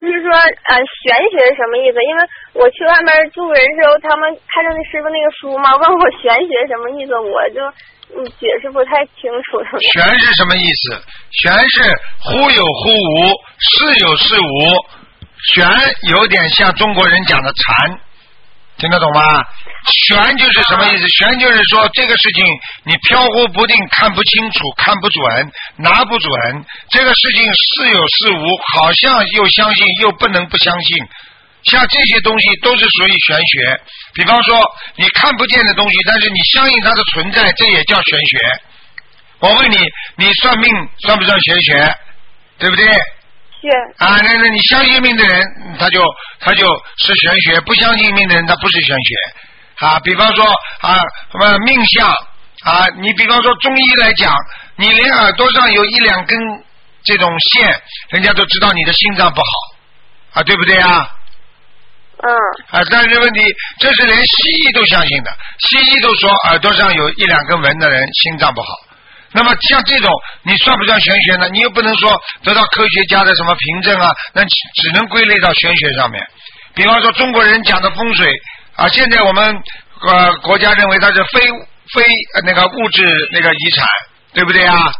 就是说，呃，玄学是什么意思？因为我去外面住人时候，他们看着那师傅那个书嘛，问我玄学什么意思，我就嗯解释不太清楚。玄是什么意思？玄是忽有忽无，似有似无。玄有点像中国人讲的禅，听得懂吗？玄就是什么意思？玄就是说这个事情你飘忽不定，看不清楚，看不准，拿不准。这个事情似有似无，好像又相信又不能不相信。像这些东西都是属于玄学。比方说你看不见的东西，但是你相信它的存在，这也叫玄学。我问你，你算命算不算玄学？对不对？是。啊，那那你相信命的人，他就他就是玄学；不相信命的人，他不是玄学。啊，比方说啊，什么命相啊，你比方说中医来讲，你连耳朵上有一两根这种线，人家都知道你的心脏不好，啊，对不对啊？嗯。啊，但是问题，这是连西医都相信的，西医都说耳朵上有一两根纹的人心脏不好。那么像这种，你算不算玄学呢？你又不能说得到科学家的什么凭证啊，那只能归类到玄学上面。比方说中国人讲的风水啊，现在我们呃国家认为它是非非那个物质那个遗产，对不对啊？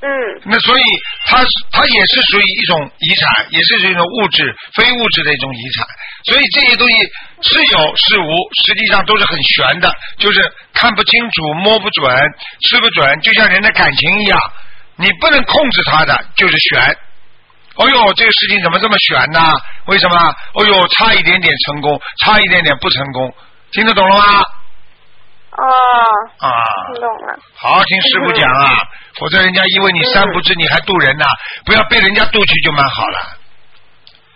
嗯。那所以它它也是属于一种遗产，也是属于一种物质非物质的一种遗产。所以这些东西是有是无，实际上都是很玄的，就是看不清楚、摸不准、吃不准，就像人的感情一样，你不能控制它的，就是玄。哦呦，这个事情怎么这么玄呢？为什么？哦呦，差一点点成功，差一点点不成功，听得懂了吗？哦。啊。听懂了。好好听师傅讲啊，否则人家因为你三不知，你还渡人呢，不要被人家渡去就蛮好了。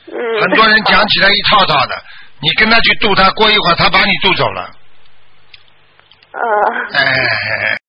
嗯。很多人讲起来一套套的，你跟他去渡他，过一会儿他把你渡走了。呃。哎。